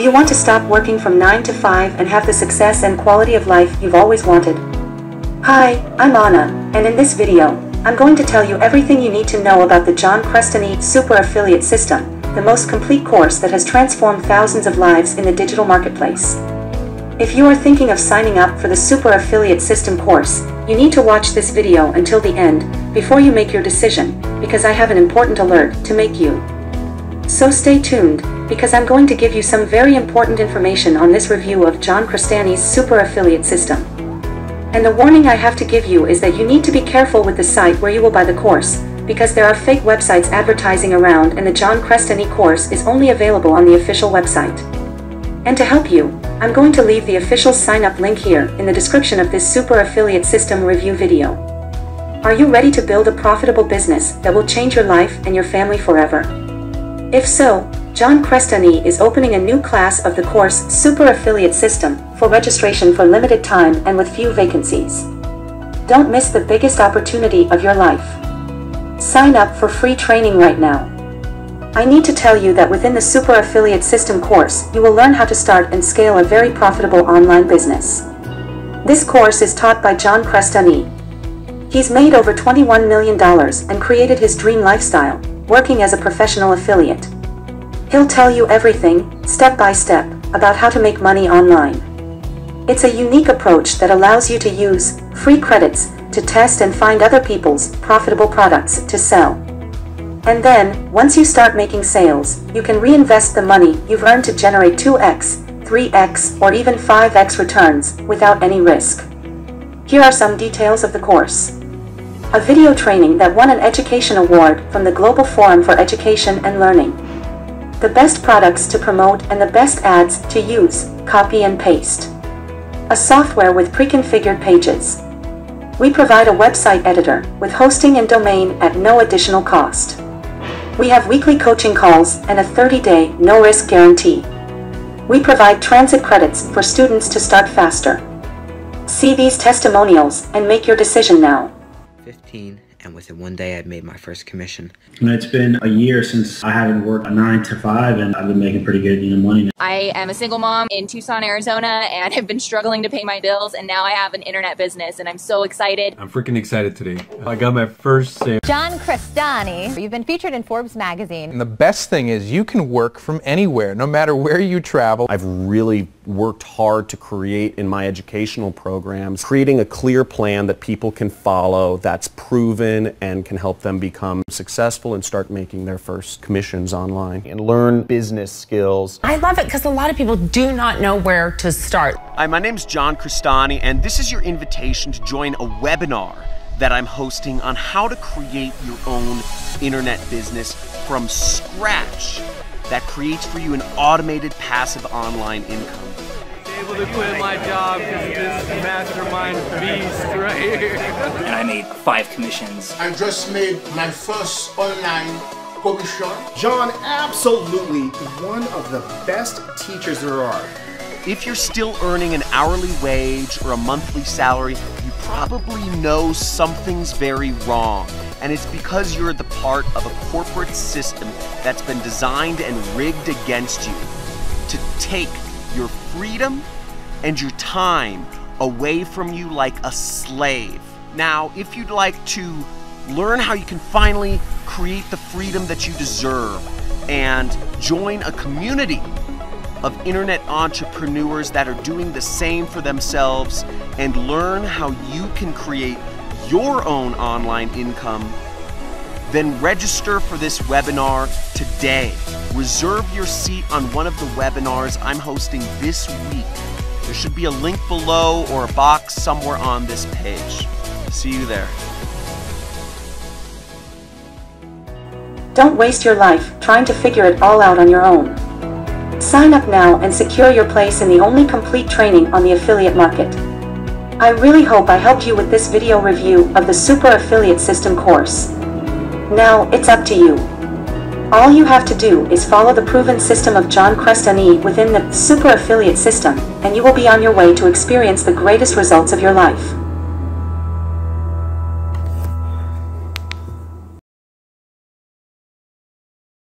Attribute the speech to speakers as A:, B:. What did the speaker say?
A: Do you want to stop working from 9 to 5 and have the success and quality of life you've always wanted? Hi, I'm Anna, and in this video, I'm going to tell you everything you need to know about the John Crestani Super Affiliate System, the most complete course that has transformed thousands of lives in the digital marketplace. If you are thinking of signing up for the Super Affiliate System course, you need to watch this video until the end before you make your decision, because I have an important alert to make you. So stay tuned, because I'm going to give you some very important information on this review of John Crestani's Super Affiliate System. And the warning I have to give you is that you need to be careful with the site where you will buy the course, because there are fake websites advertising around and the John Crestani course is only available on the official website. And to help you, I'm going to leave the official sign up link here in the description of this Super Affiliate System review video. Are you ready to build a profitable business that will change your life and your family forever? If so, John Crestani is opening a new class of the course Super Affiliate System for registration for limited time and with few vacancies. Don't miss the biggest opportunity of your life. Sign up for free training right now. I need to tell you that within the Super Affiliate System course, you will learn how to start and scale a very profitable online business. This course is taught by John Crestani. He's made over $21 million and created his dream lifestyle, working as a professional affiliate. He'll tell you everything, step by step, about how to make money online. It's a unique approach that allows you to use free credits to test and find other people's profitable products to sell. And then, once you start making sales, you can reinvest the money you've earned to generate 2x, 3x, or even 5x returns without any risk. Here are some details of the course. A video training that won an education award from the Global Forum for Education and Learning the best products to promote and the best ads to use, copy and paste. A software with pre-configured pages. We provide a website editor with hosting and domain at no additional cost. We have weekly coaching calls and a 30-day no-risk guarantee. We provide traffic credits for students to start faster. See these testimonials and make your decision now.
B: 15 and within one day I'd made my first commission.
C: It's been a year since I haven't worked a nine to five and I've been making pretty good you know, money now.
D: I am a single mom in Tucson, Arizona and have been struggling to pay my bills and now I have an internet business and I'm so excited.
E: I'm freaking excited today. I got my first sale.
F: John Crestani, you've been featured in Forbes magazine.
G: And the best thing is you can work from anywhere, no matter where you travel.
H: I've really worked hard to create in my educational programs, creating a clear plan that people can follow that's proven and can help them become successful and start making their first commissions online and learn business skills.
I: I love it because a lot of people do not know where to start.
J: Hi, my name is John Crestani and this is your invitation to join a webinar that I'm hosting on how to create your own internet business from scratch that creates for you an automated passive online income
K: able to quit my job because of this mastermind beast right here.
L: and I made five commissions.
M: I just made my first online commission.
N: John, absolutely one of the best teachers there are.
J: If you're still earning an hourly wage or a monthly salary, you probably know something's very wrong. And it's because you're the part of a corporate system that's been designed and rigged against you to take your freedom and your time away from you like a slave. Now, if you'd like to learn how you can finally create the freedom that you deserve and join a community of internet entrepreneurs that are doing the same for themselves and learn how you can create your own online income, then register for this webinar today. Reserve your seat on one of the webinars I'm hosting this week. There should be a link below or a box somewhere on this page. See you there.
A: Don't waste your life trying to figure it all out on your own. Sign up now and secure your place in the only complete training on the affiliate market. I really hope I helped you with this video review of the Super Affiliate System course. Now, it's up to you. All you have to do is follow the proven system of John Crestani within the Super Affiliate System, and you will be on your way to experience the greatest results of your life.